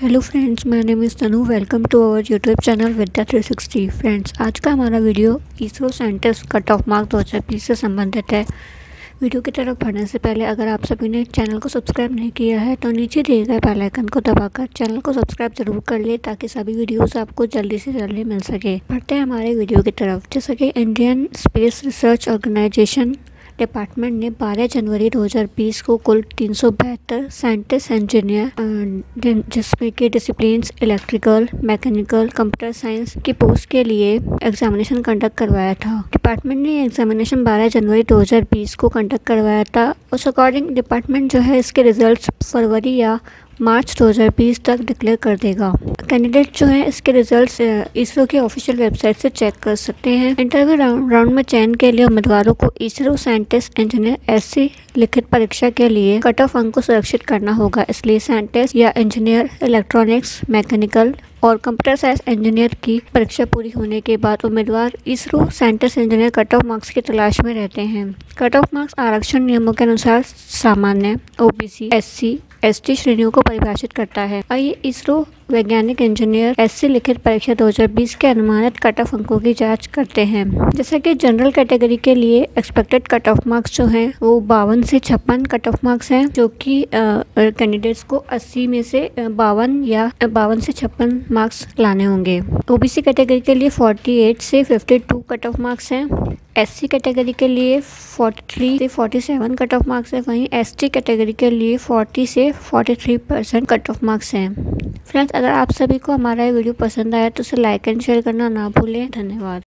Hello friends मैं name is Tanu welcome to our YouTube channel Vidya 360 friends आज का हमारा video ISRO scientist cut off mark दो हज़ार बीस से संबंधित है। वीडियो की तरफ़ बढ़ने से पहले अगर आप सभी ने चैनल को सब्सक्राइब नहीं किया है तो नीचे दिए गए बेल आइकन को दबाकर चैनल को सब्सक्राइब ज़रूर कर ले, ताकि सभी वीडियोस आपको जल्दी से जल्दी मिल सके। बढ़ते हैं हमारे वीडियो की तरफ़। जैसे कि Indian space research organisation department ने 12 जनवरी 2020 को कुल तीन सौ बहत्तर साइंटिस्ट, इंजीनियर जिसमें के discipline electrical mechanical computer science की पोस्ट के लिए एग्जामिनेशन कंडक्ट करवाया था। डिपार्टमेंट ने एग्जामिनेशन 12 जनवरी 2020 को कंडक्ट करवाया था। उस अकॉर्डिंग डिपार्टमेंट जो है, इसके रिज़ल्ट फरवरी या मार्च 2020 तक डिक्लेयर कर देगा। कैंडिडेट जो है, इसके रिजल्ट्स इसरो के ऑफिशियल वेबसाइट से चेक कर सकते हैं। इंटरव्यू राउंड में चयन के लिए उम्मीदवारों को इसरो साइंटिस्ट इंजीनियर एससी लिखित परीक्षा के लिए कट ऑफ़ अंक को सुरक्षित करना होगा। इसलिए साइंटिस्ट या इंजीनियर इलेक्ट्रॉनिक्स, मैकेनिकल और कंप्यूटर साइंस इंजीनियर की परीक्षा पूरी होने के बाद उम्मीदवार ISRO scientist engineer cut off marks की तलाश में रहते हैं। कट ऑफ़ मार्क्स आरक्षण नियमों के अनुसार सामान्य ओबीसी एससी एसटी श्रेणियों को परिभाषित करता है। आइए इसरो वैज्ञानिक इंजीनियर एससी लिखित परीक्षा 2020 के अनुमानित कट ऑफ़ अंकों की जाँच करते हैं। जैसा कि जनरल कैटेगरी के लिए एक्सपेक्टेड कट ऑफ़ मार्क्स जो हैं, वो बावन से छप्पन कट ऑफ़ मार्क्स हैं, जो कि कैंडिडेट्स को 80 में से बावन या बावन से छप्पन मार्क्स लाने होंगे। ओबीसी कैटेगरी के लिए 48 से 52 कट ऑफ़ मार्क्स हैं। एससी कैटेगरी के लिए 43 से 47 कट ऑफ़ मार्क्स है। वहीं एसटी कैटेगरी के लिए 40 से 43 परसेंट कट ऑफ़ मार्क्स हैं। फ्रेंड्स अगर आप सभी को हमारा ये वीडियो पसंद आया तो उसे लाइक एंड शेयर करना ना भूलें। धन्यवाद।